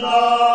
love.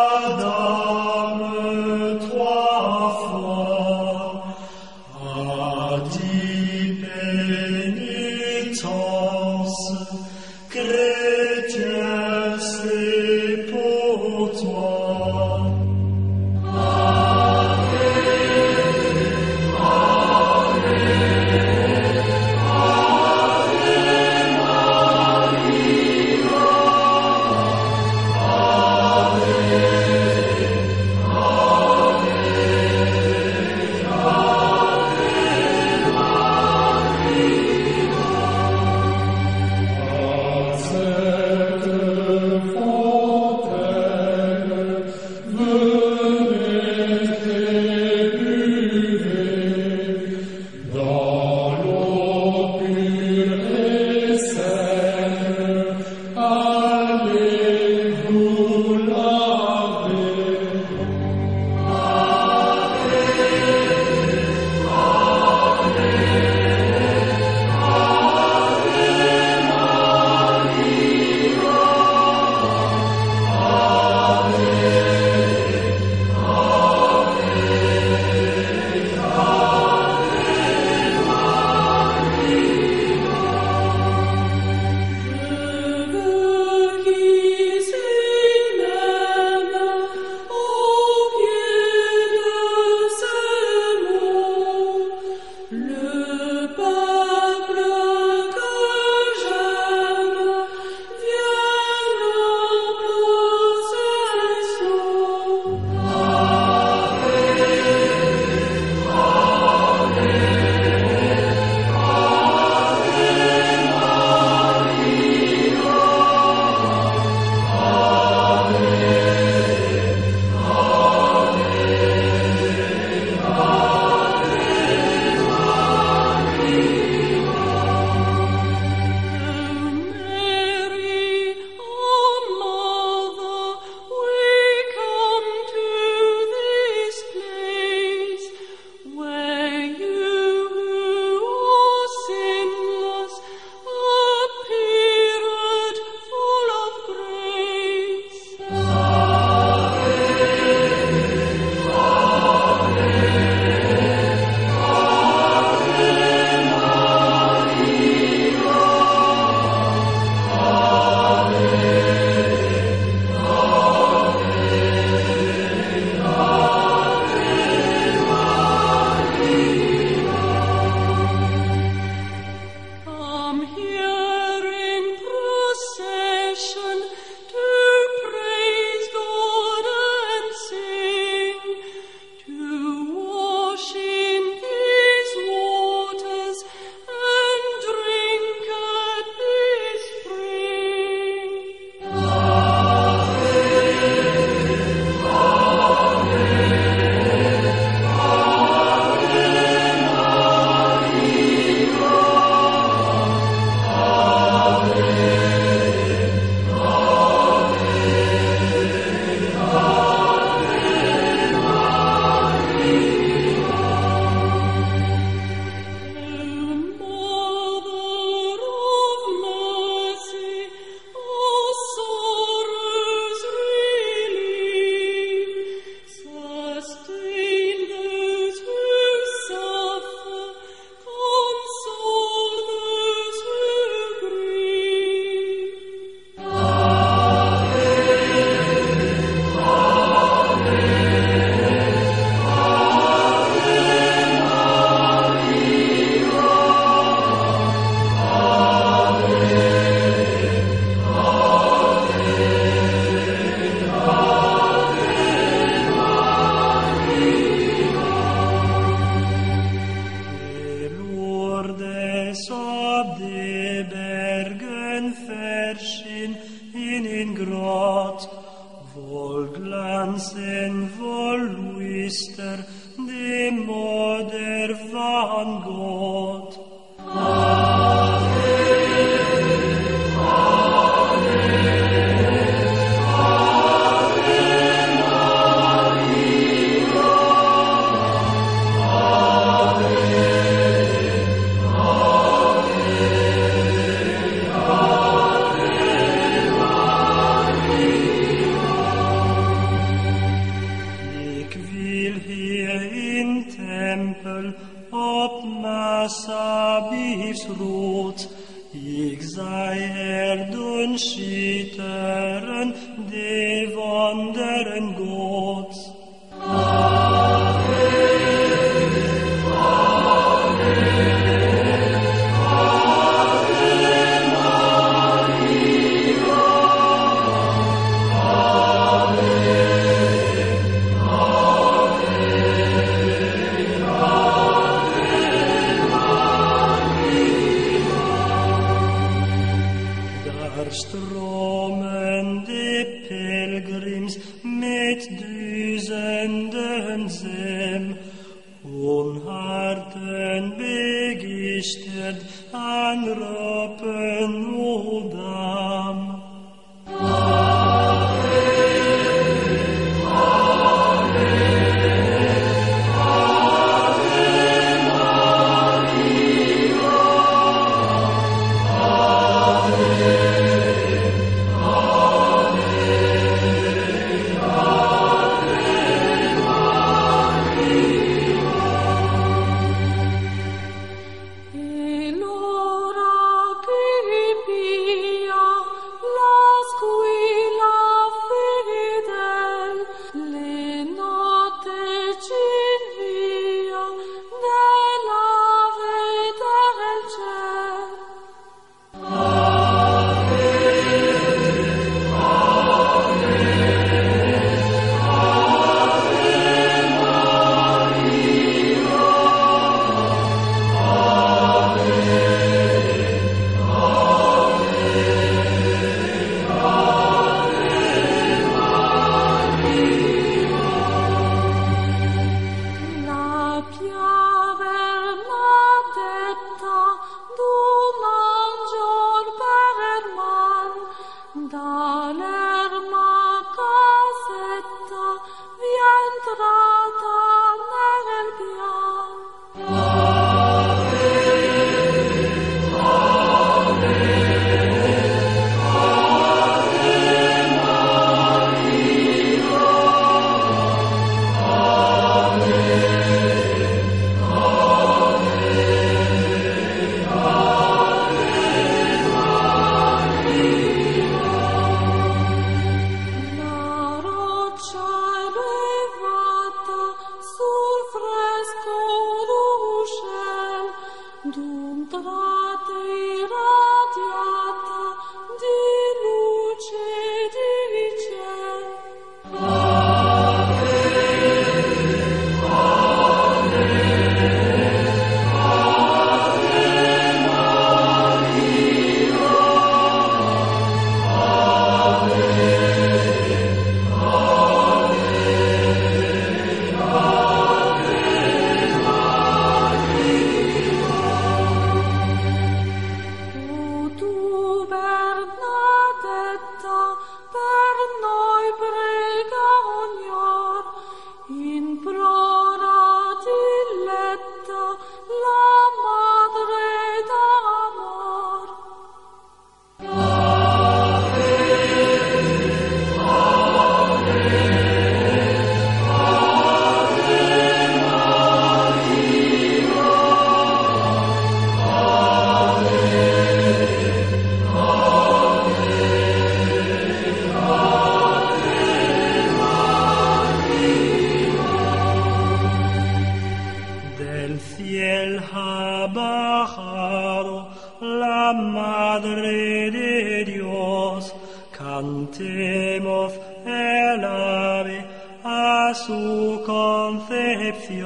la Madre de Dios, cantemos el ave a su concepción.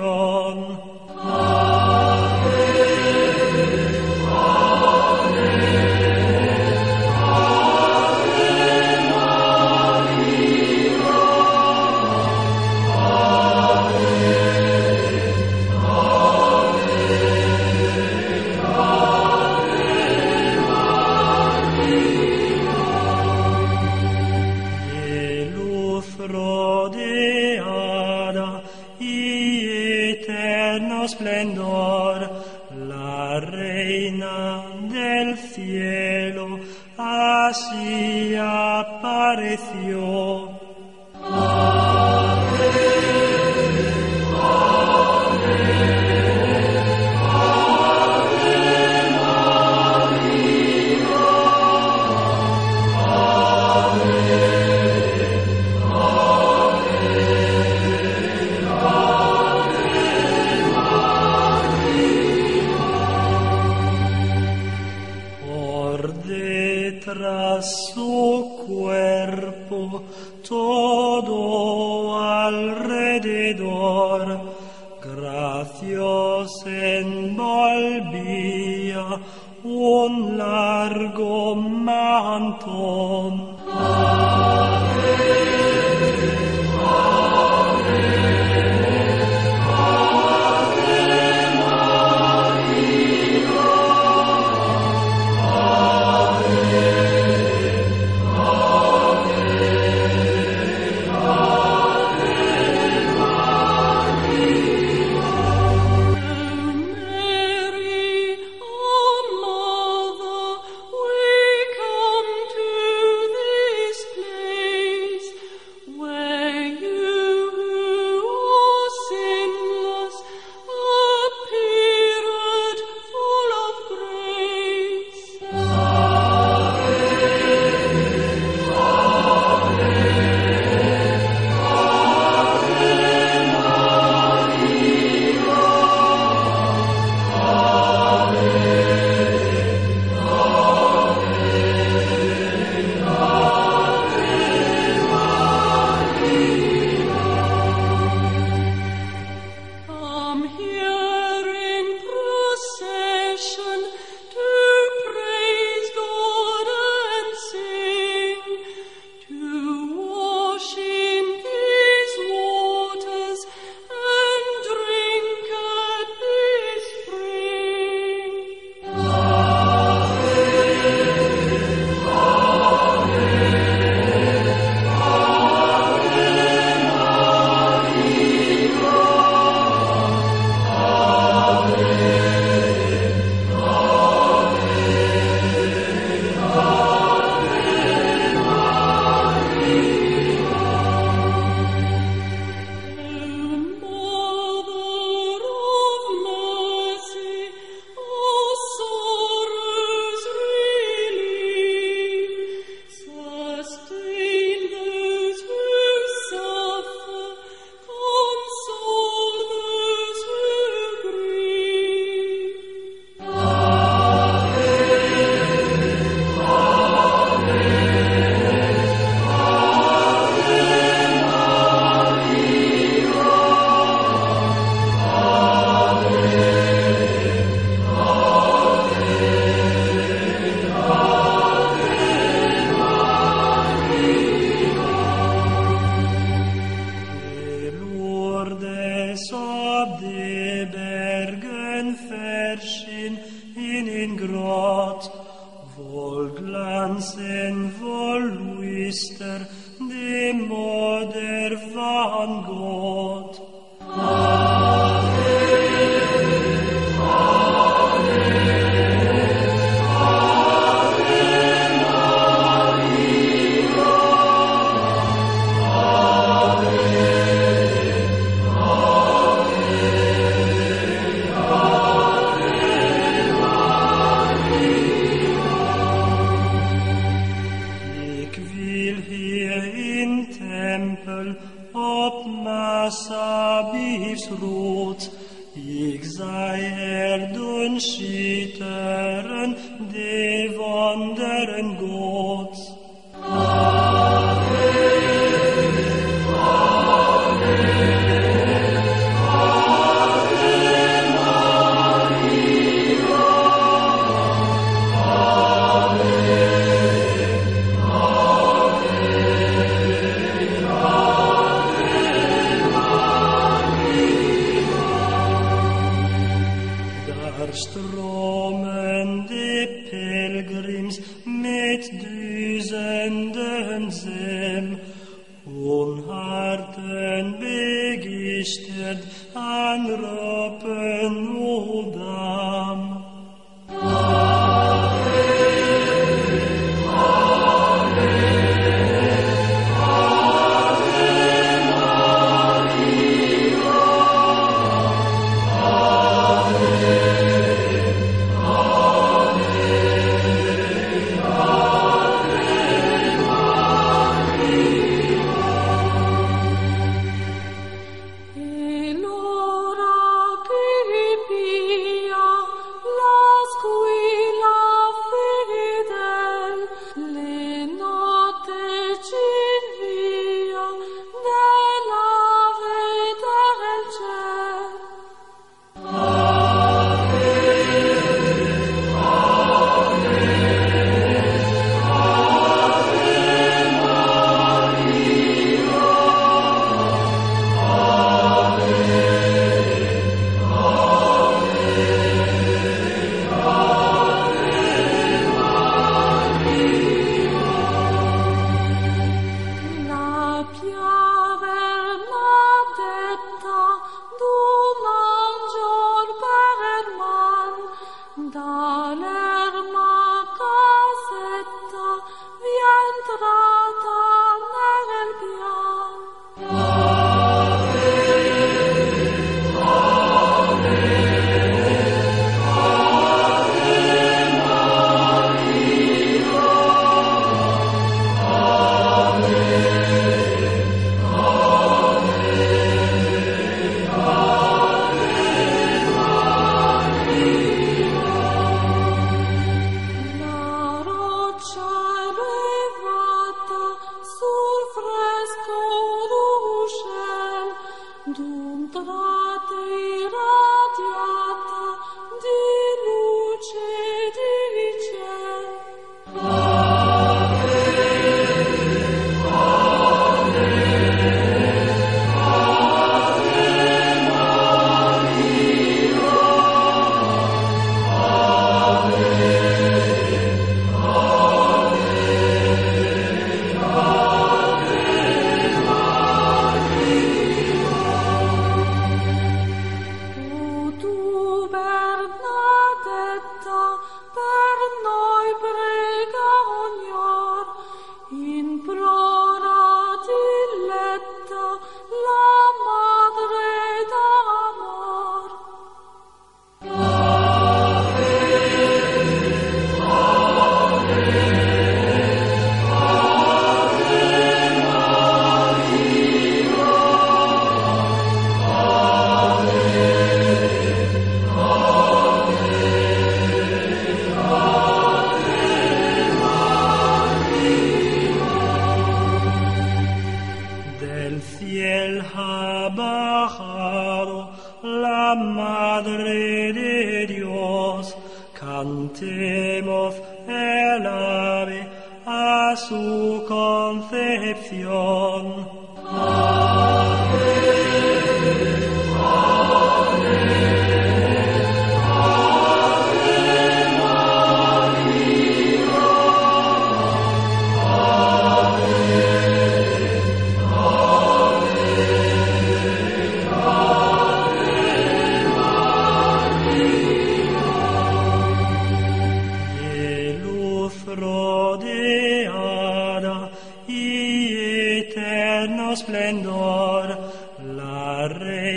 rodeada y eterno esplendor, la reina del cielo así apareció. da suo cuerpo todo alrededor gracios envolvía un largo mantón. ruht, ich sei erd und schied. strömen die Pilgrims mit düsendem Sem, unharten begichtet an Rappen oder Cantemos el ave a su concepción.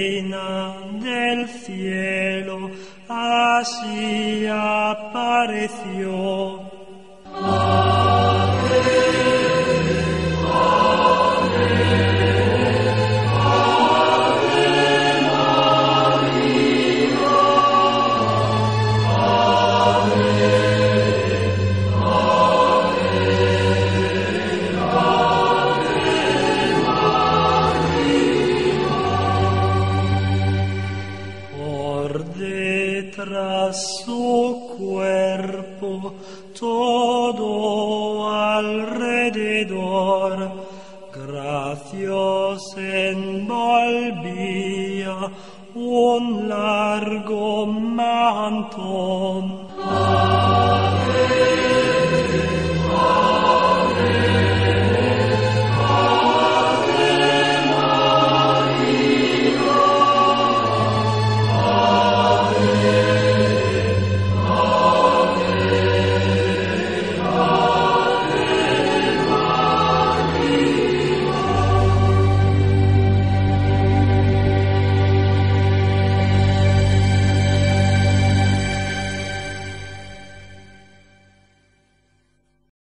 Reina del cielo así apareció. Palacios envolvía un largo mantón.